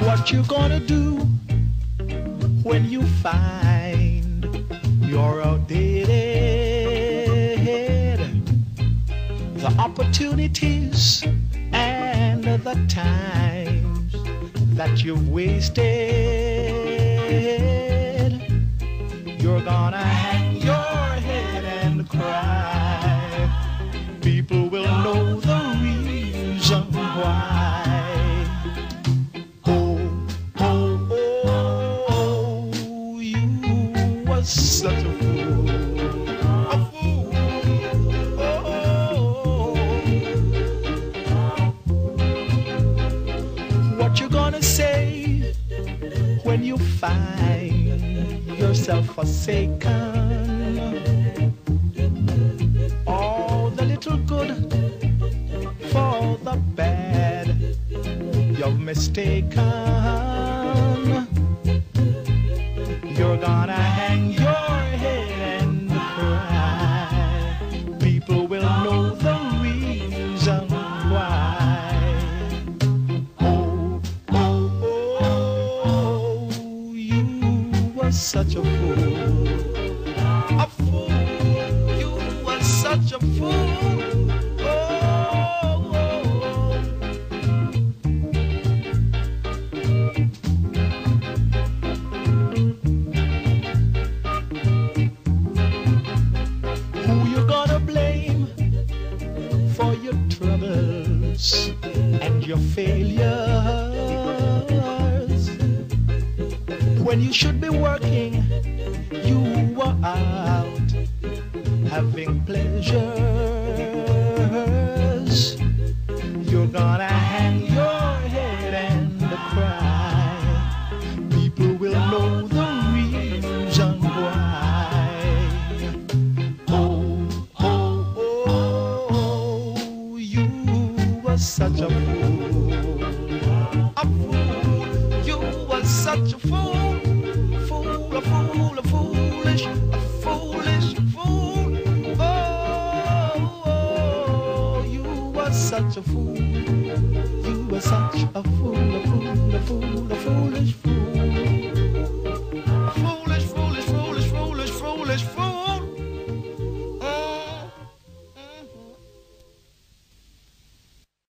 What you gonna do when you find you're outdated? The opportunities and the times that you've wasted. Such a fool. A fool. Oh, what you gonna say when you find yourself forsaken? All the little good for the bad you've mistaken. Such a fool. A fool, you were such a fool. Oh, oh. Who you gonna blame for your troubles and your failures? When you should be working, you were out having pleasures. You're gonna hang your head and cry. People will know the reason why. Oh, oh, oh, you were such a fool. A fool, you were such a fool. such a fool. You were such a fool, a fool, a fool, a foolish fool.